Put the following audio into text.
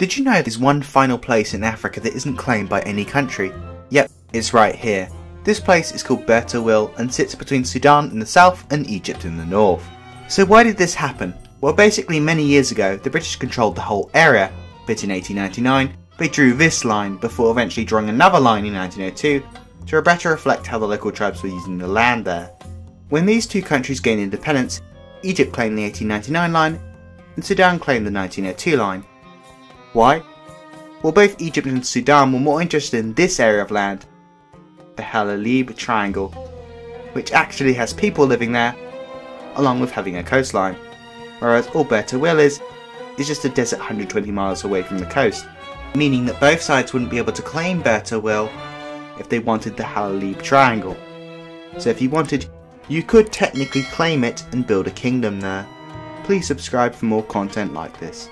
Did you know there's one final place in Africa that isn't claimed by any country? Yep, it's right here. This place is called Bir Tawil and sits between Sudan in the south and Egypt in the north. So why did this happen? Well basically many years ago the British controlled the whole area, but in 1899 they drew this line before eventually drawing another line in 1902 to better reflect how the local tribes were using the land there. When these two countries gained independence, Egypt claimed the 1899 line and Sudan claimed the 1902 line. Why? Well, both Egypt and Sudan were more interested in this area of land, the Halalib Triangle, which actually has people living there, along with having a coastline, whereas all Bir Tawil is, is just a desert 120 miles away from the coast, meaning that both sides wouldn't be able to claim Bir Tawil if they wanted the Halalib Triangle. So if you wanted, you could technically claim it and build a kingdom there. Please subscribe for more content like this.